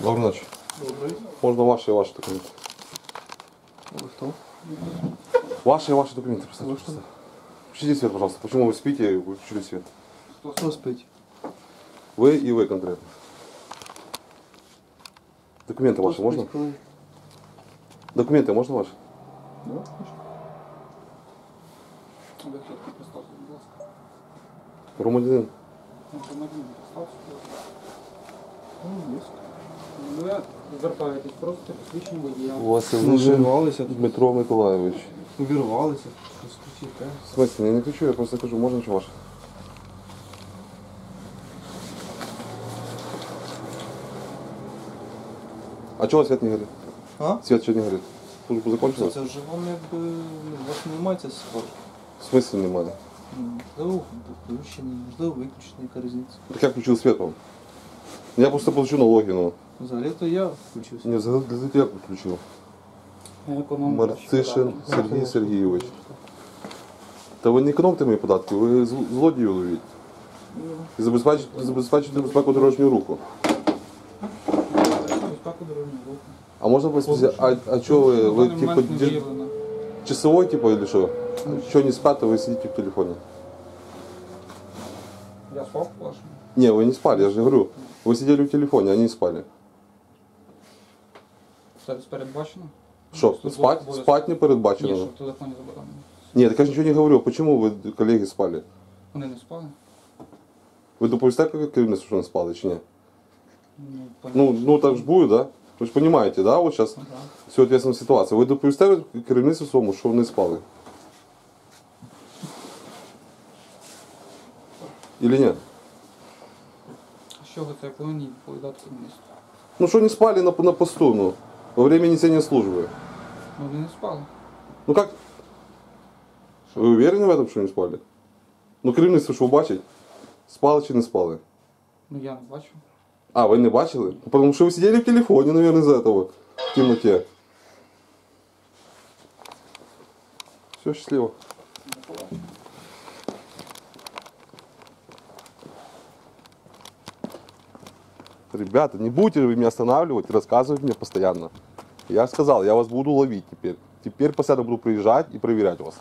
Доброй ночи. Добрый. Можно ваши и ваши документы? Вы кто? Ваши и ваши документы, представьте. Вы что? Включите свет, пожалуйста. Почему вы спите, вы включили свет? Кто спить? Вы и вы конкретно. Документы ваши Кто можно? коли? Документы можно ваши? Да, конечно. Громадянин. Громадянин, представте, будь ласка. Ну, є. Ви звертаєтесь, просите посвідчення водія. У вас Ну, вирвалися, Дмитро Миколаївич. увірвалися. Щось кричите. В смысле, я не кричу, я просто кажу, можно что ваше? А чего свет не горит? А? Свет что не горит? Служба закончилась? Це вже вам якби ну, у вас немає це схоже. В смысле немає? Можливо, включений, можливо, виключений, яка різниця. Так я включил свет вам. Я просто получу налоги, ну. Взагалі то я включився. Не, взагалі я включил. Економ. Марцишин Сергій Сергійович. Та ви не економте мої податки, ви зл- злодію ловіть. І забезпечите, забезпечите безпеку дорожнього руху. Безпеку дорожнього руху. А можна поспитати, а, а чого ви, ви В даний типу, момент не ді- виявлено. часовой, типу, или що? Що не спати, ви сидите в телефоні? Я спав вашому. Не, вы не спали, я же говорю. Вы сидели в телефоне, а не спали. Це передбачено? Службовий спать, обов'язок. спать не Ні, передбачено? що в телефоні заборонено. Нет, так я же ничего не говорю. Почему вы, коллеги, спали? Вони не спали? Ви доповісте як керівництво, що не спали, чи ні? Ну, Ну, ну так ж буде, да? Ви ж розумієте, да? От зараз Ага. всю ответственну ситуацію. Ви доповісте керівництву своєму, що вони спали? Или ні? З чого це я повинні відповідати керівництву? Ну що не спали на, на посту, ну, во время несения службы? Ну, вони не спали. Ну как? Ви уверені в этом, що не спали? Ну керівництво що бачить? Спали чи не спали? Ну, я не бачу. А, ви не бачили? Потому що ви сидели в телефоне, наверное, из-за этого. В темноте. Все, счастливо. Ребята, не будете вы меня останавливать рассказывать мне постоянно. Я сказал, я вас буду ловить теперь. Теперь постоянно буду приезжать и проверять вас.